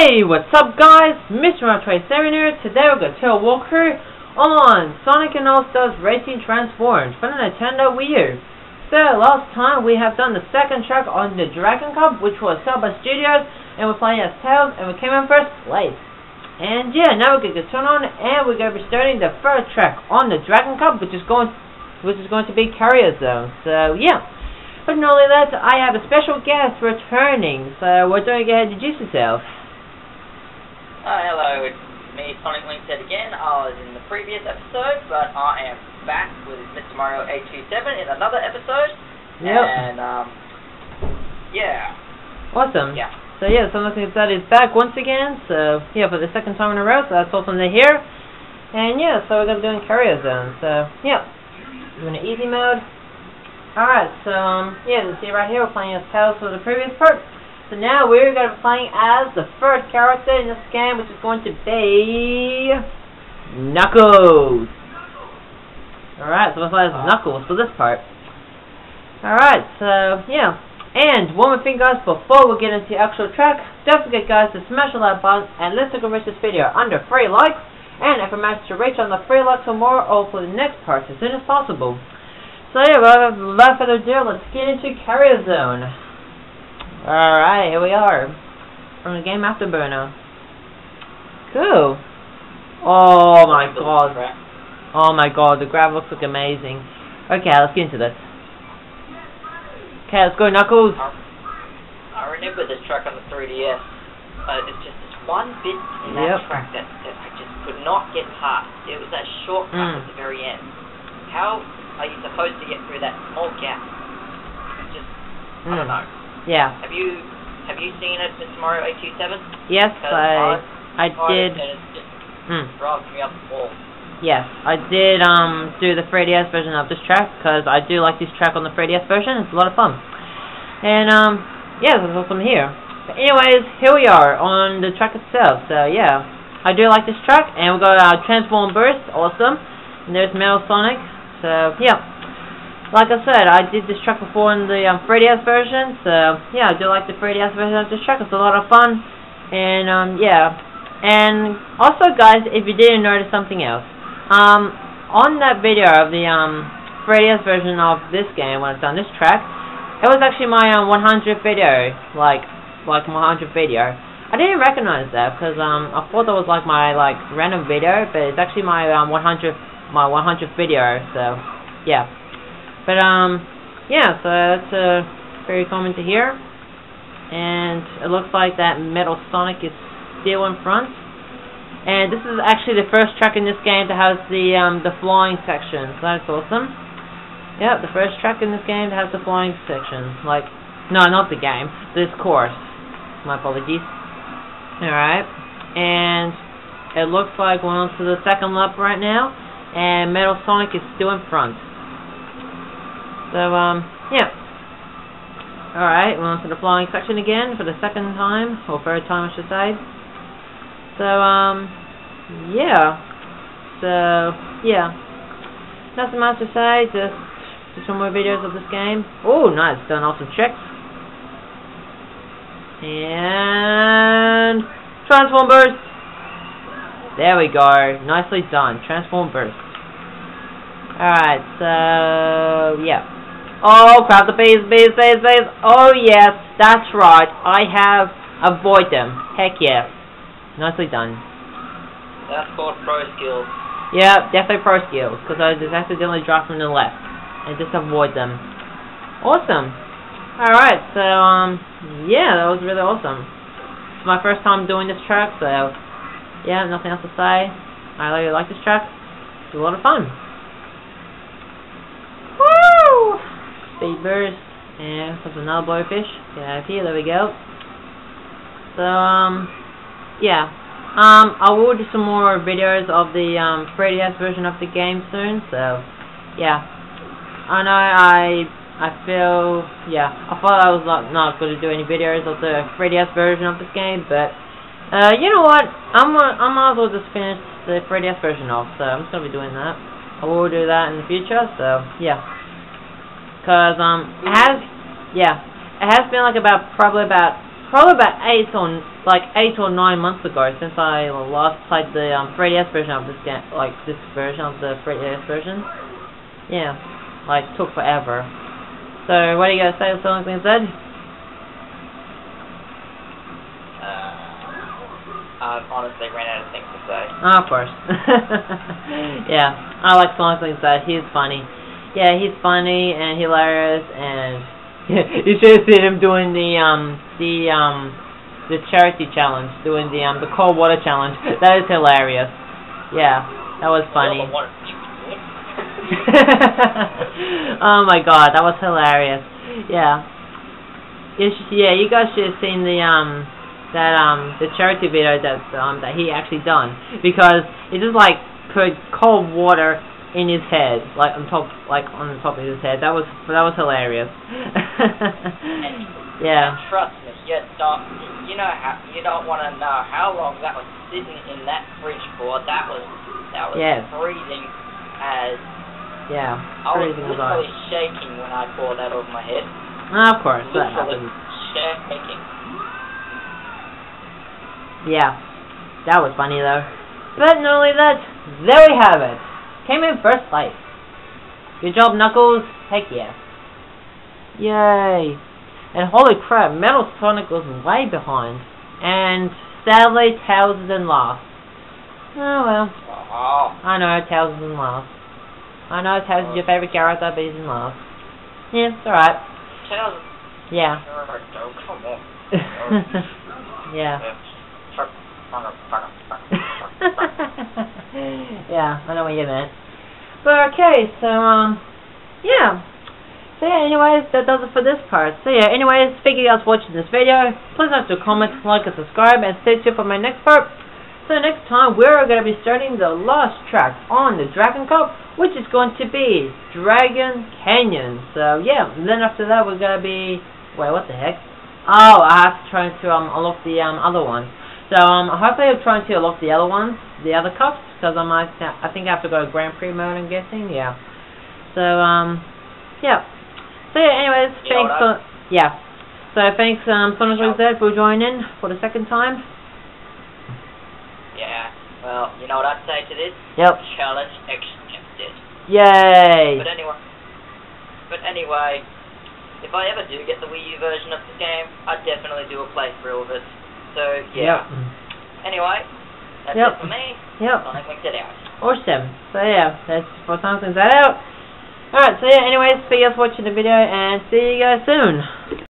Hey, what's up guys? Mr. Seven here. Today we're going to a walkthrough on Sonic and All-Stars Racing Transformed for the Nintendo Wii U. So, last time we have done the second track on the Dragon Cup, which was Samba Studios, and we're playing as Tails, and we came in first place. And yeah, now we're going to turn on, and we're going to be starting the third track on the Dragon Cup, which is going, which is going to be Carrier Zone. So, yeah. But not only that, I have a special guest returning, so we're doing go ahead and introduce yourself. Me, Soniclinkz again. I was in the previous episode, but I am back with Mr. Mario 827 in another episode. Yep. And, um, yeah. Awesome. Yeah. So yeah, Soniclinkz is back once again, so yeah, for the second time in a row, so that's awesome to hear. And yeah, so we're going to be doing Carrier Zone, so yeah. We're in easy mode. Alright, so um, yeah, you see right here, we're playing as Tails for the previous part. So now we're going to be playing as the first character in this game, which is going to be Knuckles. Alright, so we'll play as Knuckles for this part. Alright, so yeah. And one more thing guys, before we get into the actual track, don't forget guys to smash the like button and let's go reach this video under 3 likes. And if I manage to reach on the 3 likes or more, or for the next part as soon as possible. So yeah, without further ado, let's get into Carrier Zone. Alright, here we are. From the game Afterburner. Cool. Oh my god. Oh my god, the looks like amazing. Okay, let's get into this. Okay, let's go Knuckles. I remember this track on the 3DS. Uh, it's just this one bit in that Yep. track that, that I just could not get past. It was that shortcut Mm. at the very end. How are you supposed to get through that small gap? It's just, I Mm. don't know. Yeah. Have you have you seen it, Mr. Mario 827? Yes, I I did. And it's just Hmm. drives me up the wall. Yes, I did um do the 3DS version of this track because I do like this track on the 3DS version. It's a lot of fun. And um yeah, that's awesome here. But anyways, here we are on the track itself. So yeah, I do like this track, and we got our Transform Burst, awesome. And there's Metal Sonic. So yeah, like I said, I did this track before in the um, 3DS version. So yeah, I do like the 3DS version of this track. It's a lot of fun. And um yeah, and also guys, if you didn't notice something else. Um, on that video of the um 3DS version of this game when it's done this track, it was actually my um 100th video, like like my 100th video. I didn't recognize that because um I thought that was like my like random video, but it's actually my um 100th my 100th video. So yeah, but um yeah, so that's uh, very common to hear, and it looks like that Metal Sonic is still in front. And this is actually the first track in this game that has the um, the flying section. So that's awesome. Yep, the first track in this game that has the flying section. Like, no, not the game. This course. My apologies. Alright. And it looks like we're on to the second lap right now. And Metal Sonic is still in front. So, um, yeah. Alright, we're on to the flying section again for the second time. Or third time, I should say. So, um, yeah. So, yeah. Nothing much to say, just do some more videos of this game. Oh, nice, done awesome tricks. And transform burst. There we go, nicely done. Transform burst. Alright, so yeah. Oh crap, the bees, bees, bees, bees. Oh yes, that's right. I have avoid them. Heck yes. Nicely done. That's called pro skills. Yeah, definitely pro skills, because I just accidentally dropped from the left. And just avoid them. Awesome. Alright, so, um, yeah, that was really awesome. It's my first time doing this track, so, yeah, nothing else to say. I really like this track. It's a lot of fun. Burst. And there's another blowfish. Out of here, there we go. So, um, yeah. Um, I will do some more videos of the um, 3DS version of the game soon, so yeah. I know I I feel yeah. I thought I was not not going to do any videos of the 3DS version of this game, but uh, you know what? I'm I might as well just finish the 3DS version off, so I'm just gonna be doing that. I will do that in the future, so yeah. Cause um, it has yeah, it has been like about probably about probably about eight or like eight or nine months ago since I last played the um, 3DS version of this game, like this version of the 3DS version. Yeah, like took forever. So what do you guys say? Something being said? Uh, I've honestly ran out of things to say. Oh, of course. yeah, I like Sonic Said. He's funny. Yeah, he's funny and hilarious and you should have seen him doing the um the um the charity challenge, doing the um the cold water challenge. That is hilarious. Yeah, that was funny. oh my god, that was hilarious. Yeah. You yeah, you guys should have seen the um that um the charity video that um that he actually done because it just like put cold water in his head, like on top, like on the top of his head. That was that was hilarious. yeah. trust me, you don't, you know how you don't want to know how long that was sitting in that fridge for. That was that was yes. freezing as. Yeah. I was literally shaking when I poured that over my head. Ah, of course, that happens. Shaking. Yeah, that was funny though. But not only that, there we have it. Came in first place. Good job, Knuckles. Heck yeah. Yay. And holy crap, Metal Sonic was way behind. And sadly, Tails is in last. Oh well. Oh. I know, Tails is in last. I know Tails is your favorite character, but he's in last. Yeah, it's alright. Tails. Yeah. Yeah. Yeah, I know what you meant. But okay, so um, yeah. So yeah, anyways, that does it for this part. So yeah, anyways, thank you guys for watching this video. Please don't to comment, like, and subscribe, and stay tuned for my next part. So next time, we're going to be starting the last track on the Dragon Cup, which is going to be Dragon Canyon. So yeah, and then after that, we're going to be... Wait, what the heck? Oh, I have to try to um, unlock the um, other one. So um, hopefully I'm trying to unlock the other ones, the other cups because I might, I think I have to go to Grand Prix mode, I'm guessing, yeah. So, um, yeah. So, yeah, anyways, you thanks for, yeah. So, thanks, um, Sonic Z for joining for the second time. Yeah, well, you know what I'd say to this? Yep. Challenge accepted. Yay! But anyway, but anyway, if I ever do get the Wii U version of the game, I'd definitely do a playthrough of it. So, yeah. Yep. Anyway, that's yep. it for me. Yep. Sonic Wings it out. Awesome. So yeah, that's for something that out. Alright, so yeah, anyways, thank you guys for watching the video and see you guys soon.